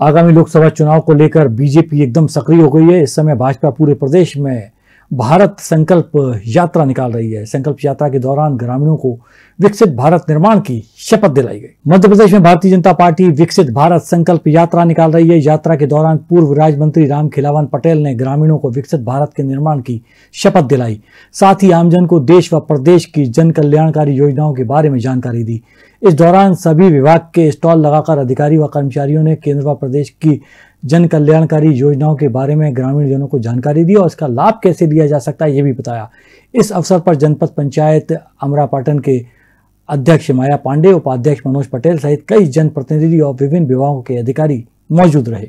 आगामी लोकसभा चुनाव को लेकर बीजेपी एकदम सक्रिय हो गई है। इस समय भाजपा पूरे प्रदेश में भारत संकल्प यात्रा निकाल रही है। संकल्प यात्रा के दौरान ग्रामीणों को विकसित भारत निर्माण की शपथ दिलाई गई। मध्य प्रदेश में भारतीय जनता पार्टी विकसित भारत संकल्प यात्रा निकाल रही है। यात्रा के दौरान पूर्व राज्य मंत्री राम खिलावन पटेल ने ग्रामीणों को विकसित भारत के निर्माण की शपथ दिलाई। साथ ही आमजन को देश व प्रदेश की जन कल्याणकारी योजनाओं के बारे में जानकारी दी। इस दौरान सभी विभाग के स्टॉल लगाकर अधिकारी व कर्मचारियों ने केंद्र व प्रदेश की जन कल्याणकारी योजनाओं के बारे में ग्रामीण जनों को जानकारी दी और इसका लाभ कैसे लिया जा सकता है, ये भी बताया। इस अवसर पर जनपद पंचायत अमरापाटन के अध्यक्ष माया पांडे, उपाध्यक्ष मनोज पटेल सहित कई जनप्रतिनिधि और विभिन्न विभागों के अधिकारी मौजूद रहे।